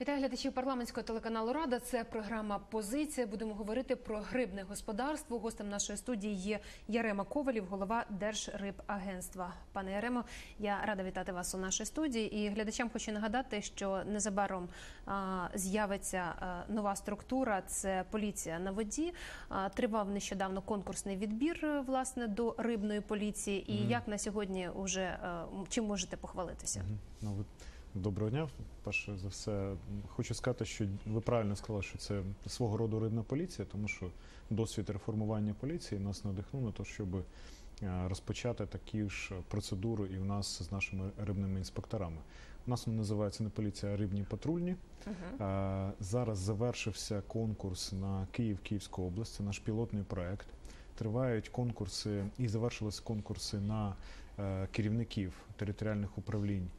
Вітаю глядачів парламентського телеканалу Рада. Це програма Позиція. Будемо говорити про грибне господарство. Гостем нашої студії є Ярема Ковалів, голова Держрибагентства. Пане Яремо, я рада вітати вас у нашій студії. І глядачам хочу нагадати, що незабаром з'явиться нова структура. Це поліція на воді. А, тривав нещодавно конкурсний відбір е, власне до рибної поліції. І як на сьогодні вже е, чим можете похвалитися? Ну, ви- Доброго дня. Перше за все, хочу сказати, що ви правильно сказали, що це свого роду рибна поліція, тому що досвід реформування поліції нас надихнув на те, щоб е, розпочати такі ж процедури і в нас з нашими рибними інспекторами. У нас воно називається не поліція, а рибні патрульні. Е, Зараз завершився конкурс на Київ, Київську область. Це наш пілотний проект. Тривають конкурси і завершилися конкурси на е, керівників територіальних управлінь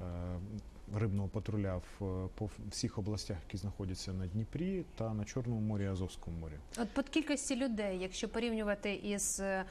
е, рибного патруля в е, по всіх областях, які знаходяться на Дніпрі та на Чорному морі, і Азовському морі. От по кількості людей, якщо порівнювати із е,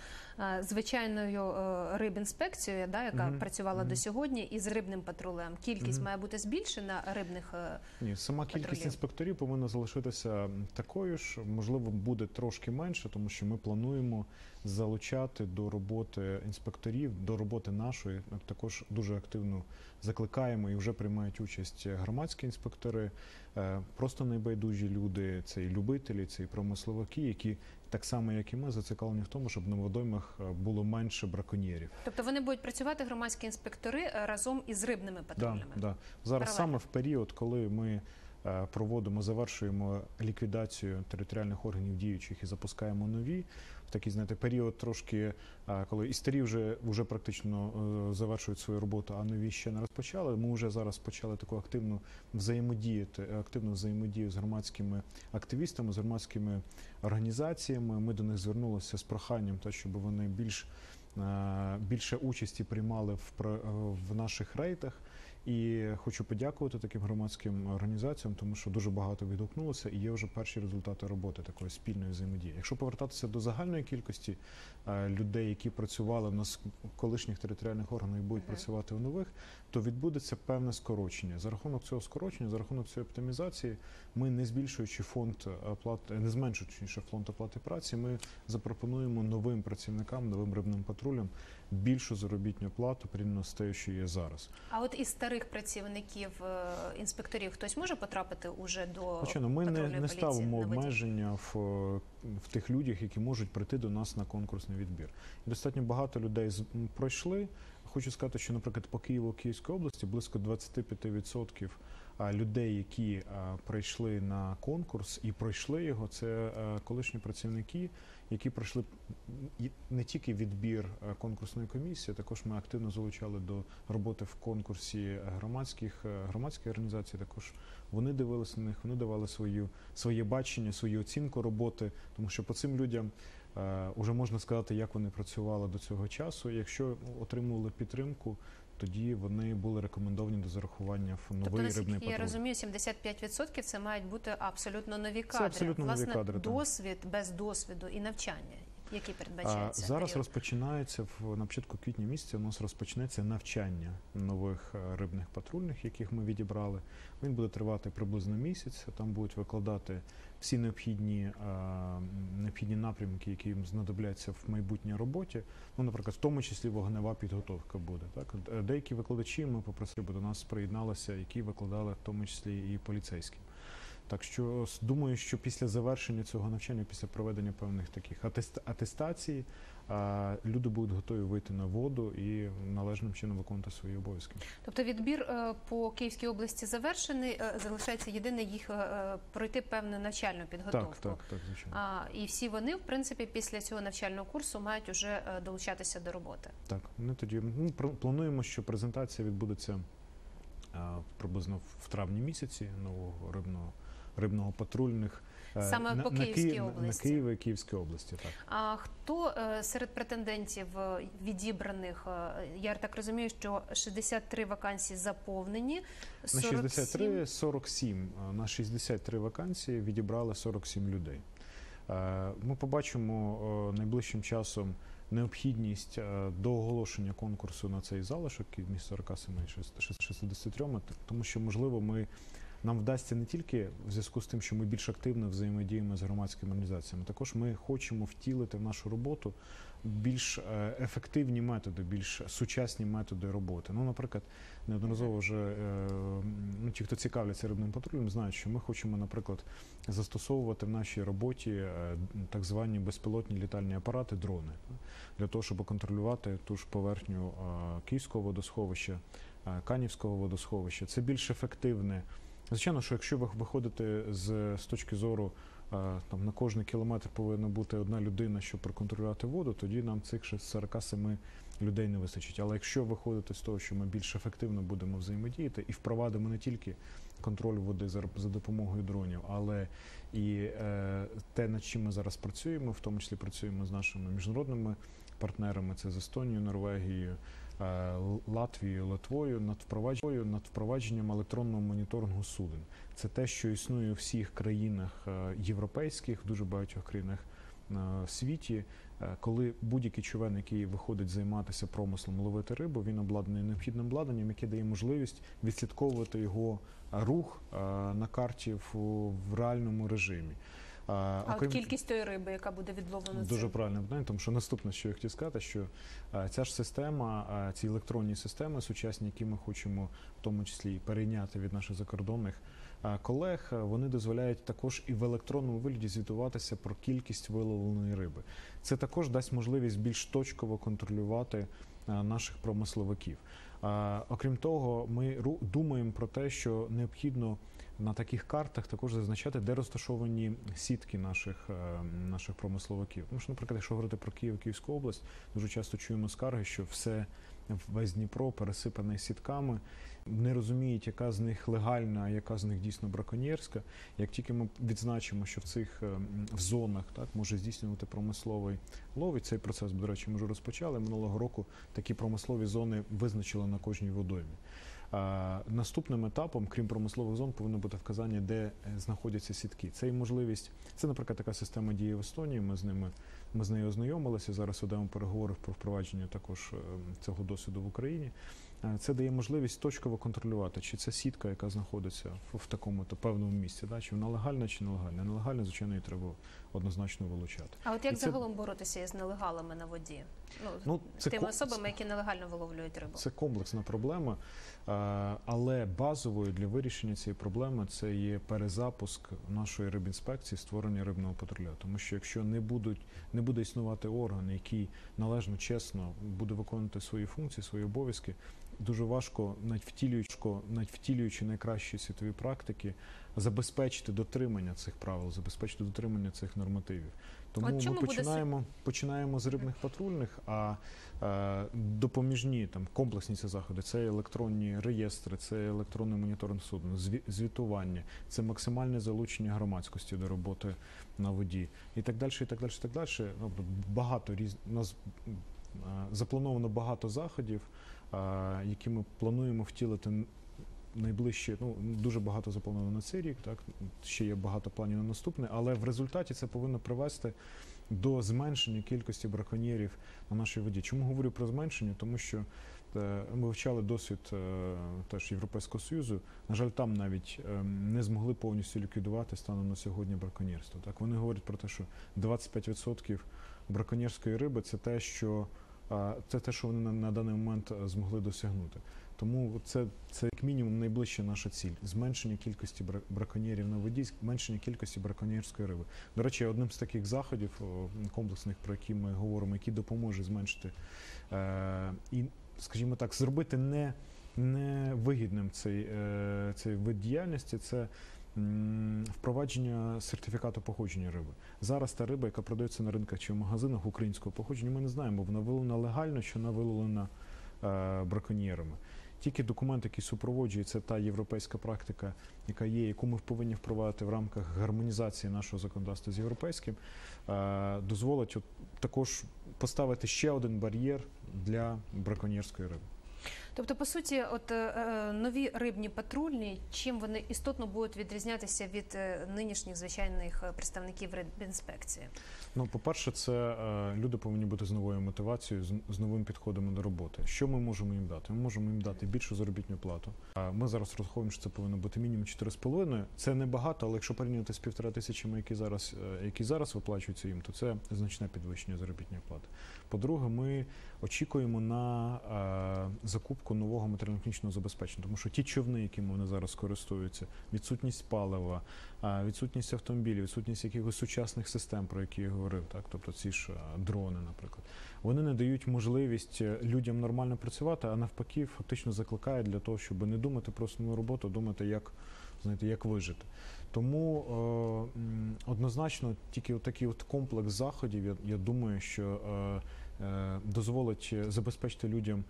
звичайною е, рибінспекцією, да, яка Мгм, працювала мгм. до сьогодні, і з рибним патрулем, кількість Мгм. має бути збільшена рибних Ні, сама кількість Патрулів. інспекторів повинна залишитися такою ж. Можливо, буде трошки менше, тому що ми плануємо залучати до роботи інспекторів, до роботи нашої. Також дуже активно закликаємо і вже приймають участь громадські інспектори, е, просто найбайдужі люди, це і любителі, це і промисловики, які так само, як і ми, зацікавлені в тому, щоб на водоймах е, було менше браконьєрів. Тобто вони будуть працювати громадські інспектори е, разом із рибними патрулями. Да, да. Зараз Паралельно. саме в період, коли ми проводимо, завершуємо ліквідацію територіальних органів діючих і запускаємо нові. Такий знаєте, період трошки, е, коли і старі вже, вже практично е, завершують свою роботу, а нові ще не розпочали. Ми вже зараз почали таку активну взаємодіяти, активну взаємодію з громадськими активістами, з громадськими організаціями. Ми до них звернулися з проханням, та щоб вони більш е, більше участі приймали в, в наших рейтах. І хочу подякувати таким громадським організаціям, тому що дуже багато відгукнулося, і є вже перші результати роботи такої спільної взаємодії. Якщо повертатися до загальної кількості е, людей, які працювали в нас колишніх територіальних органах і будуть працювати у нових, то відбудеться певне скорочення. За рахунок цього скорочення, за рахунок цієї оптимізації, ми не збільшуючи фонд оплати, не зменшуючи фонд оплати праці, ми запропонуємо новим працівникам, новим рибним патрулям більшу заробітну плату порівняно з тією, що є зараз. А от із старих працівників е, інспекторів хтось може потрапити уже до Звичайно, ми не, не ставимо обмеження в, е, в тих людях, які можуть прийти до нас на конкурсний відбір. Достатньо багато людей пройшли. Хочу сказати, що, наприклад, по Києву Київській області близько 25% а, людей, які прийшли на конкурс і пройшли його, це колишні працівники, які пройшли не тільки відбір конкурсної комісії, також ми активно залучали до роботи в конкурсі громадських громадських організацій. Також вони дивилися на них, вони давали свою своє бачення, свою оцінку роботи, тому що по цим людям е, вже можна сказати, як вони працювали до цього часу. Якщо отримували підтримку, тоді вони були рекомендовані до зарахування в новий Тобто, рибний наскільки я патруль. розумію, 75% це мають бути абсолютно нові Це кадри. абсолютно нові кадри, так. досвід без досвіду і навчання, які передбачаються. зараз період. розпочинається в на початку квітня місяця. У нас розпочнеться навчання нових е, рибних патрульних, яких ми відібрали. Він буде тривати приблизно місяць. Там будуть викладати всі необхідні е, необхідні напрямки, які їм знадобляться в майбутній роботі. Ну, наприклад, в тому числі вогнева підготовка буде. Так Е, деякі викладачі ми попросили, бо до нас приєдналися, які викладали в тому числі і поліцейські. Так що думаю, що після завершення цього навчання, після проведення певних таких атест- атестацій, а, люди будуть готові вийти на воду і належним чином виконувати свої обов'язки. Тобто відбір е, по Київській області завершений. е, Залишається єдине їх е, пройти певну навчальну підготовку. Так, так, так, звичайно. І всі вони, в принципі, після цього навчального курсу мають уже долучатися до роботи. Так, ми тоді ну, плануємо, що презентація відбудеться приблизно в травні місяці нового рибного рибного патрульних е, Саме по Київській Київ- на- області. На Києві Київській області, так. А хто е, серед претендентів е, відібраних? Я так розумію, що 63 вакансії заповнені. На 47 63 47. А На 63 вакансії відібрали 47 людей. Ми побачимо найближчим часом необхідність до оголошення конкурсу на цей залишок між 47 і 63, тому що можливо ми нам вдасться не тільки в зв'язку з тим, що ми більш активно взаємодіємо з громадськими організаціями, також ми хочемо втілити в нашу роботу більш е, ефективні методи, більш сучасні методи роботи. Ну, наприклад, неодноразово вже е, ну, ті, хто цікавляться рибним патрулем, знають, що ми хочемо, наприклад, застосовувати в нашій роботі е, так звані безпілотні літальні апарати, дрони, для того, щоб контролювати ту ж поверхню Київського водосховища, Канівського водосховища. Це більш ефективне. Звичайно, що якщо ви виходите з, з точки зору е, там на кожний кілометр повинна бути одна людина, щоб проконтролювати воду, тоді нам цих ще 47 людей не вистачить. Але якщо виходити з того, що ми більш ефективно будемо взаємодіяти і впровадимо не тільки контроль води за, за допомогою дронів, але і е, те, над чим ми зараз працюємо, в тому числі працюємо з нашими міжнародними партнерами, це з Естонією, Норвегією. е, Латвією, Литвою над впровадженням над впровадженням електронного моніторингу суден. Це те, що існує у всіх країнах е, європейських, дуже багатьох країнах світі. Е, Коли будь-який човен, який виходить займатися промислом ловити рибу, він обладнаний необхідним обладнанням, яке дає можливість відслідковувати його е, рух е, на карті в, реальному режимі. Е, А от кількість тої риби, яка буде відловлена Дуже цим? правильне питання, тому що наступне, що я хотів сказати, що е, ця ж система, е, ці електронні системи сучасні, які ми хочемо в тому числі і перейняти від наших закордонних е, колег, е, вони дозволяють також і в електронному вигляді звітуватися про кількість виловленої риби. Це також дасть можливість більш точково контролювати е, наших промисловиків. Окрім того, ми думаємо про те, що необхідно на таких картах також зазначати, де розташовані сітки наших, е, наших промисловиків. Тому що, наприклад, якщо говорити про Київ, Київську область, дуже часто чуємо скарги, що все весь Дніпро пересипаний сітками. Не розуміють, яка з них легальна, а яка з них дійсно браконьєрська. Як тільки ми відзначимо, що в цих е, в зонах так може здійснювати промисловий лов, і цей процес, до речі, ми вже розпочали минулого року. Такі промислові зони визначили на кожній водоймі. Наступним етапом, крім промислових зон, повинно бути вказання, де е, знаходяться сітки. Це і можливість. Це, наприклад, така система діє в Естонії. Ми з ними ми з нею ознайомилися. Зараз ведемо переговори про впровадження також е, цього досвіду в Україні. Е, Це дає можливість точково контролювати, чи ця сітка, яка знаходиться в такому то певному місці, да, чи вона легальна, чи нелегальна. Нелегальна, звичайно, її треба однозначно вилучати. А от як І це- загалом боротися із нелегалами на воді? Ну, Ну, це тими ко- особами, які нелегально виловлюють рибу. Це комплексна проблема, е, але базовою для вирішення цієї проблеми це є перезапуск нашої рибінспекції, створення рибного патруля. Тому що якщо не будуть не буде існувати орган, який належно чесно буде виконувати свої функції, свої обов'язки, дуже важко, навіть втілюючи, навіть втілюючи найкращі світові практики, забезпечити дотримання цих правил, забезпечити дотримання цих нормативів. Тому От ми чому буде починаємо, починаємо з рибних патрульних, а е, допоміжні там комплексні ці заходи це електронні реєстри, це електронний моніторинг зві- звітування, це максимальне залучення громадськості до роботи на воді і так далі, і так далі, і так далі. Ну, багато різ... нас е, заплановано багато заходів, які ми плануємо втілити найближче, ну дуже багато заплановано на цей рік, так ще є багато планів на наступне, але в результаті це повинно привести до зменшення кількості браконьєрів на нашій воді. Чому говорю про зменшення? Тому що е, ми вивчали досвід е, теж Європейського Союзу. На жаль, там навіть е, не змогли повністю ліквідувати станом на сьогодні браконьєрство. Так вони говорять про те, що 25% браконьєрської риби це те, що це те, що вони на, даний момент е, змогли досягнути. Тому це, це як мінімум найближча наша ціль зменшення кількості бра- браконьєрів на воді, зменшення кількості браконьєрської риби. До речі, одним з таких заходів комплексних, про які ми говоримо, який допоможе зменшити е, і, скажімо так, зробити не, не вигідним цей, е, цей вид діяльності, це впровадження сертифікату походження риби. Зараз та риба, яка продається на ринках чи в магазинах українського походження, ми не знаємо, вона виловлена легально чи вона виловлена е, браконьєрами. Тільки документ, який супроводжує, це та європейська практика, яка є, яку ми повинні впровадити в рамках гармонізації нашого законодавства з європейським, е, дозволить також поставити ще один бар'єр для браконьєрської риби. Тобто, по суті, от е, е, нові рибні патрульні, чим вони істотно будуть відрізнятися від е, нинішніх звичайних представників рибінспекції? Ну, по-перше, це е, люди повинні бути з новою мотивацією, з, новим підходом до роботи. Що ми можемо їм дати? Ми можемо їм дати більшу заробітну плату. А ми зараз розраховуємо, що це повинно бути мінімум 4,5. Це не багато, але якщо порівняти з півтора тисячами, які зараз, які зараз виплачуються їм, то це значне підвищення заробітної плати. По-друге, ми очікуємо на е, закупку нового матеріально-технічного забезпечення, тому що ті човни, якими вони зараз користуються, відсутність палива, відсутність автомобілів, відсутність якихось сучасних систем, про які я говорив, так? Тобто ці ж дрони, наприклад, вони не дають можливість е, людям нормально працювати, а навпаки, фактично закликають для того, щоб не думати про основну роботу, а думати, як знаєте, як вижити. Тому е, однозначно тільки от такий от комплекс заходів, я, я думаю, що е, е, дозволить е, забезпечити людям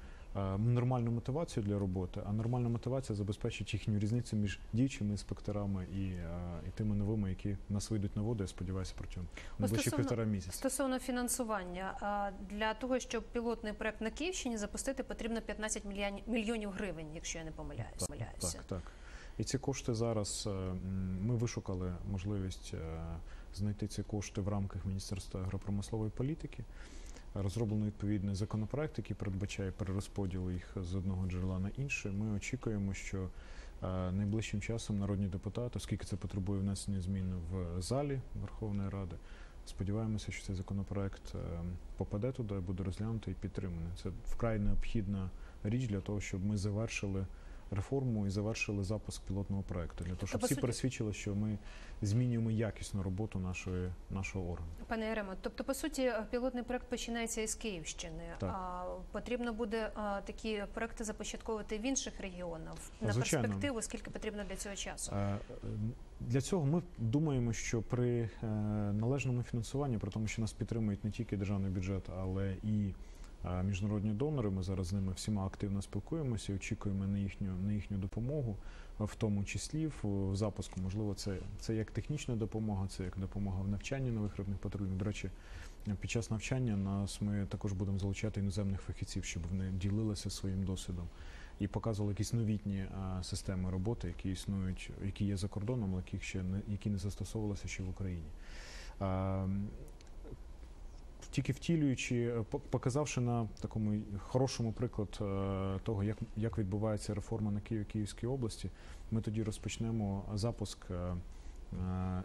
нормальну мотивацію для роботи, а нормальна мотивація забезпечить їхню різницю між діючими інспекторами і, е, і тими новими, які нас вийдуть на воду, я сподіваюся, протягом найближчих стосовно- півтора місяця. Стосовно фінансування, для того, щоб пілотний проект на Київщині запустити, потрібно 15 мільйонів- мільйонів гривень, якщо я не помиляюсь. помиляюся. Так, так. І ці кошти зараз е, ми вишукали можливість е, знайти ці кошти в рамках Міністерства агропромислової політики. Розроблено відповідний законопроект, який передбачає перерозподіл їх з одного джерела на інше. Ми очікуємо, що е, найближчим часом народні депутати, оскільки це потребує внесення змін в залі Верховної Ради, сподіваємося, що цей законопроект е, попаде туди, буде розглянутий і підтриманий. Це вкрай необхідна річ для того, щоб ми завершили реформу і завершили запуск пілотного проекту для того, щоб всі суті- пересвідчили, що ми змінюємо якісну роботу нашої нашого органу. Пане Яремо, тобто, по суті, пілотний проект починається із Київщини. Так. А потрібно буде а, такі проекти започатковувати в інших регіонах на Звичайно. перспективу, скільки потрібно для цього часу. Е, е, Для цього ми думаємо, що при е, належному фінансуванні, при тому, що нас підтримують не тільки державний бюджет, але і е, міжнародні донори. Ми зараз з ними всіма активно спілкуємося і очікуємо на їхню на їхню допомогу, в тому числі в, запуску. Можливо, це, це як технічна допомога, це як допомога в навчанні нових рибних патрулів. До речі, під час навчання нас ми також будемо залучати іноземних фахівців, щоб вони ділилися своїм досвідом і показували якісь новітні а, системи роботи, які існують, які є за кордоном, але яких ще не які не застосовувалися ще в Україні. А, тільки втілюючи, е, по- показавши на такому хорошому приклад е, того, як, як відбувається реформа на Києві Київській області, ми тоді розпочнемо запуск. е,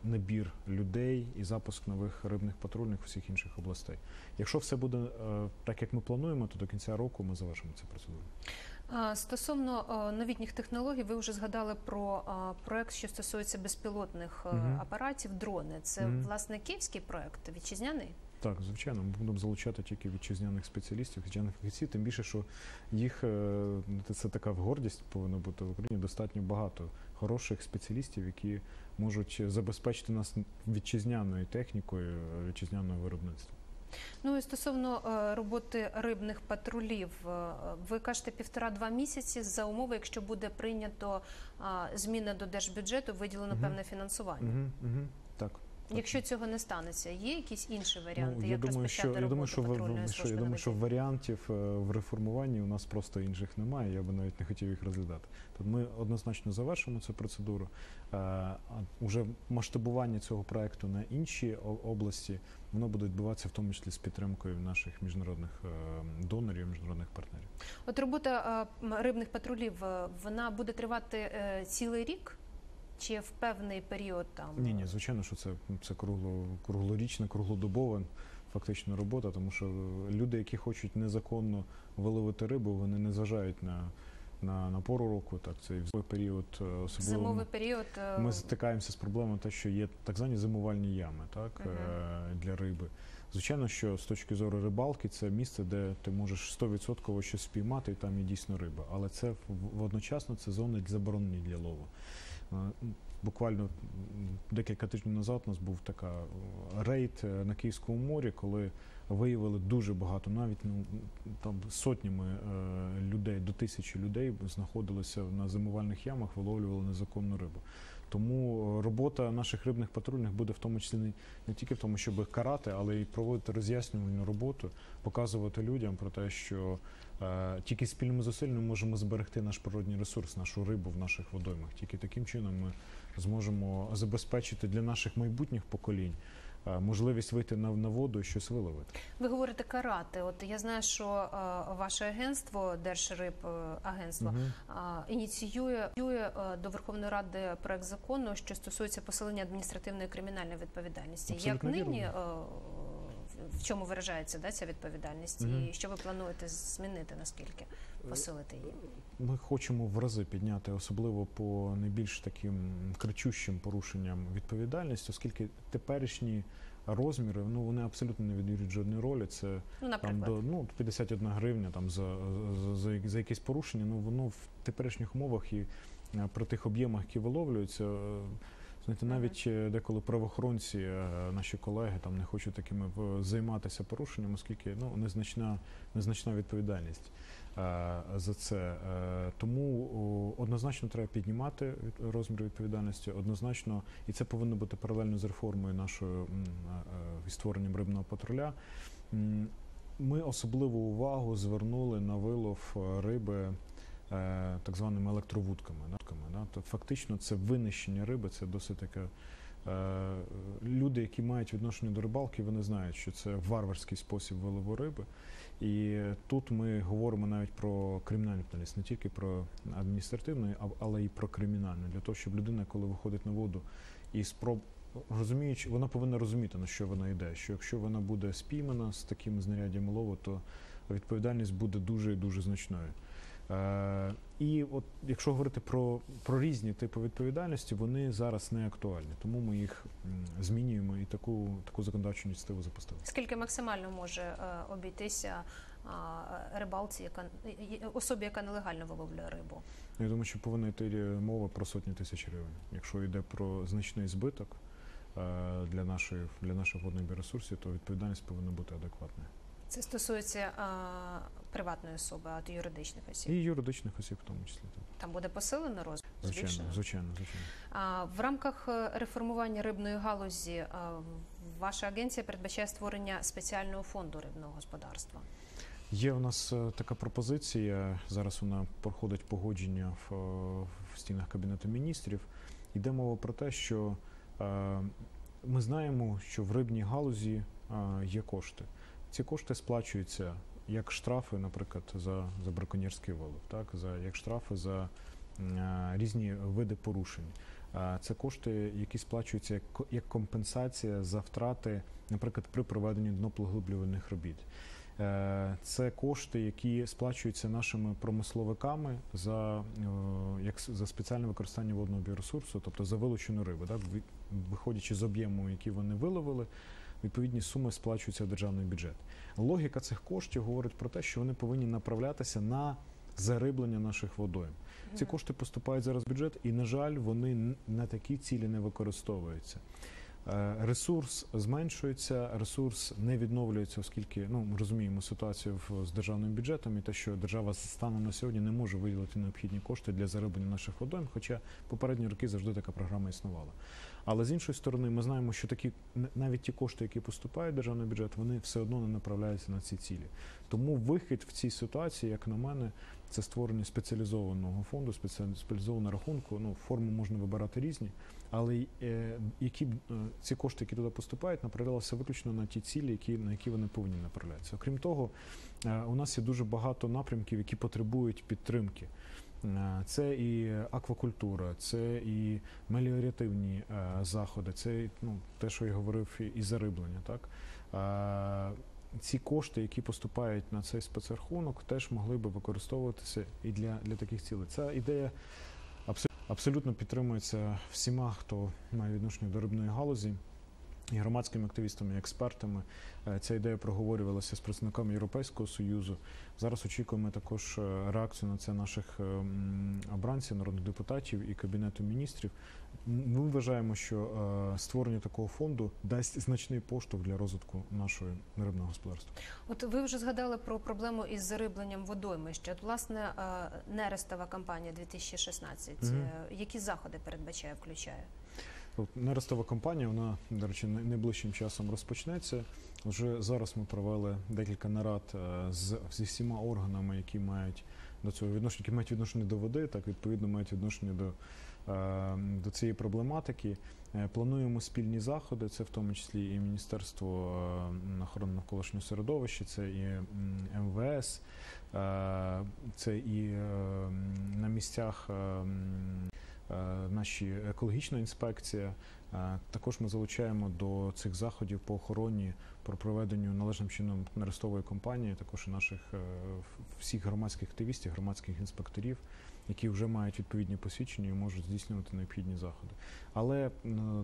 Набір людей і запуск нових рибних патрульних всіх інших областей. Якщо все буде так, як ми плануємо, то до кінця року ми завершимо цю процедуру. Стосовно новітніх технологій, ви вже згадали про проект, що стосується безпілотних Мгм. апаратів. Дрони. Це Мгм. власне київський проект, вітчизняний. Так, звичайно, ми будемо залучати тільки вітчизняних спеціалістів, вітчизняних фахівців, тим більше, що їх е, це така гордість повинна бути в Україні. Достатньо багато хороших спеціалістів, які можуть забезпечити нас вітчизняною технікою, е, вітчизняною виробництвом. Ну і стосовно е, роботи рибних патрулів, ви кажете півтора-два місяці за умови, якщо буде прийнято зміни до держбюджету, виділено Мгм. певне фінансування. Угу, угу, так. Якщо цього не станеться, є якісь інші варіанти, Ну, я як думаю, що я думаю, що, що я думаю, що варіантів е, в реформуванні у нас просто інших немає. Я би навіть не хотів їх розглядати. Тобто ми однозначно завершимо цю процедуру. Е, А уже масштабування цього проекту на інші області воно буде відбуватися в тому числі з підтримкою наших міжнародних е, донорів, міжнародних партнерів. От робота рибних патрулів вона буде тривати цілий рік чи в певний період там? Ні, ні, звичайно, що це, це кругло, круглорічна, круглодобова фактично робота, тому що люди, які хочуть незаконно виловити рибу, вони не зважають на, на, на пору року. Так, це і в зимовий період е, особливо. зимовий період е, Ми стикаємося з проблемою, те, що є так звані зимувальні ями так, е, для риби. Звичайно, що з точки зору рибалки це місце, де ти можеш 100% щось спіймати, і там є дійсно риба. Але це в- водночасно це зони заборонені для лову. Е, Буквально декілька тижнів назад у нас був така е, рейд е, на Київському морі, коли виявили дуже багато, навіть ну там сотнями людей до тисячі людей знаходилися на зимувальних ямах, виловлювали незаконну рибу. Тому е, робота наших рибних патрульних буде в тому числі не, не тільки в тому, щоб їх карати, але й проводити роз'яснювальну роботу, показувати людям про те, що е, тільки спільними зусиллями можемо зберегти наш природний ресурс, нашу рибу в наших водоймах. Тільки таким чином ми зможемо забезпечити для наших майбутніх поколінь можливість вийти на, на воду і щось виловити. Ви говорите карати. От я знаю, що е, ваше агентство Держрибагентство е, ініціює ініціює, е, до Верховної Ради проект закону, що стосується посилення адміністративної кримінальної відповідальності. Абсолютно Як нині вірно. е, в чому виражається да, ця відповідальність, Мгм. і що ви плануєте змінити наскільки посилити її? Ми хочемо в рази підняти, особливо по найбільш таким кричущим порушенням відповідальність, оскільки теперішні розміри ну вони абсолютно не відіграють жодної ролі. Це Ну, там до ну 51 гривня там за, за, за, за якесь порушення. Ну воно в теперішніх умовах і е, при тих об'ємах, які виловлюються. Знаєте, навіть е, деколи правоохоронці, е, наші колеги там не хочуть такими займатися порушенням, оскільки ну незначна, незначна відповідальність е, за це. Тому однозначно треба піднімати розмір відповідальності. Однозначно, і це повинно бути паралельно з реформою нашою і створенням рибного патруля. Ми особливу увагу звернули на вилов риби так званими електровудками. То фактично це винищення риби, це досить таке. е, Люди, які мають відношення до рибалки, вони знають, що це варварський спосіб вилову риби. І тут ми говоримо навіть про кримінальну відповідальність, не тільки про адміністративну, але й про кримінальну, для того, щоб людина, коли виходить на воду і спроб розуміючи, вона повинна розуміти, на що вона йде. Що якщо вона буде спіймана з таким знаряддям лову, то відповідальність буде дуже і дуже значною. Е, і от якщо говорити про, про різні типи відповідальності, вони зараз не актуальні, тому ми їх змінюємо і таку, таку законодавчу ініціативу запустили. скільки максимально може е, обійтися рибалці, яка особі, яка нелегально виловлює рибу? Я думаю, що повинна йти мова про сотні тисяч гривень. Якщо йде про значний збиток е, для нашої для наших водних біоресурсів, то відповідальність повинна бути адекватною. Це стосується а, приватної особи, а юридичних осіб. І юридичних осіб, в тому числі. Так. Там буде посилено розмір? Звичайно, звичайно, звичайно. А в рамках е, реформування рибної галузі а, ваша агенція передбачає створення спеціального фонду рибного господарства. Є у нас е, така пропозиція. Зараз вона проходить погодження в, е, в стінах Кабінету міністрів. Йде мова про те, що е, ми знаємо, що в рибній галузі е, є кошти. Ці кошти сплачуються як штрафи, наприклад, за, за браконьєрський вилов, так за як штрафи за м, е, різні види порушень. Е, Це кошти, які сплачуються як, як компенсація за втрати, наприклад, при проведенні днопоглиблювальних робіт. Е, Це кошти, які сплачуються нашими промисловиками за, е, як за спеціальне використання водного біоресурсу, тобто за вилучену рибу. Так? Виходячи з об'єму, який вони виловили, відповідні суми сплачуються в державний бюджет. Логіка цих коштів говорить про те, що вони повинні направлятися на зариблення наших водойм. Ці кошти поступають зараз в бюджет, і, на жаль, вони на такі цілі не використовуються. Е, Ресурс зменшується, ресурс не відновлюється, оскільки ну ми розуміємо ситуацію з державним бюджетом і те, що держава станом на сьогодні не може виділити необхідні кошти для зароблення наших водойм, хоча попередні роки завжди така програма існувала. Але з іншої сторони, ми знаємо, що такі навіть ті кошти, які поступають в державний бюджет, вони все одно не направляються на ці цілі. Тому вихід в цій ситуації, як на мене, це створення спеціалізованого фонду, спеціалізованого рахунку. Ну, форми можна вибирати різні, але е, які б, е, ці кошти, які туди поступають, направлялися виключно на ті цілі, які, на які вони повинні направлятися. Окрім того, е, у нас є дуже багато напрямків, які потребують підтримки. Е, Це і аквакультура, це і меліоративні е, заходи, це ну, те, що я говорив, і- зариблення. Так? Е, Ці кошти, які поступають на цей спецрахунок, теж могли би використовуватися і для, для таких цілей. Ця ідея абсолютно підтримується всіма, хто має відношення до рибної галузі. І громадськими активістами, і експертами. Е, Ця ідея проговорювалася з представниками Європейського союзу. Зараз очікуємо також е, реакцію на це наших е, обранців, народних депутатів і кабінету міністрів. Ми вважаємо, що створення такого фонду дасть значний поштовх для розвитку нашого рибного господарства. От ви вже згадали про проблему із зарибленням водоймища. От, власне, нерестова кампанія 2016. Мгм. Е, Які заходи передбачає, включає? Нерестова кампанія, вона, до речі, най- найближчим часом розпочнеться. Вже зараз ми провели декілька нарад е, з зі всіма органами, які мають до цього відношення, які мають відношення до води, так відповідно мають відношення до, е, до цієї проблематики. Е, Плануємо спільні заходи, це в тому числі і Міністерство охорони навколишнього середовища, це і МВС, це і на місцях. Е, Наші екологічна інспекція. Е, Також ми залучаємо до цих заходів по охороні про проведенню належним чином нерестової кампанії, також і наших е, всіх громадських активістів, громадських інспекторів, які вже мають відповідні посвідчення і можуть здійснювати необхідні заходи. Але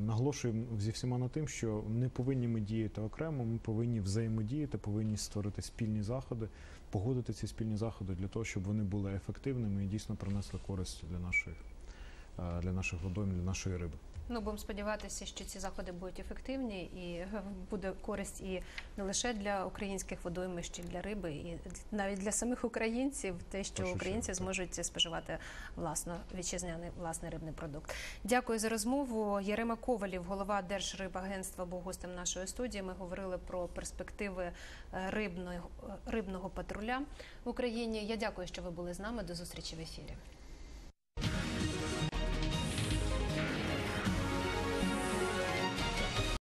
наголошуємо зі всіма на тим, що не повинні ми діяти окремо, ми повинні взаємодіяти, повинні створити спільні заходи, погодити ці спільні заходи для того, щоб вони були ефективними і дійсно принесли користь для наших е, для наших водойм, для нашої риби. Ну, будемо сподіватися, що ці заходи будуть ефективні і е, буде користь і не лише для українських водоймищ, і для риби, і навіть для самих українців, те, що Першу українці так. зможуть споживати власно вітчизняний власний рибний продукт. Дякую за розмову. Ярема Ковалів, голова Держрибагентства, був гостем нашої студії. Ми говорили про перспективи е, рибного, рибного патруля в Україні. Я дякую, що ви були з нами. До зустрічі в ефірі.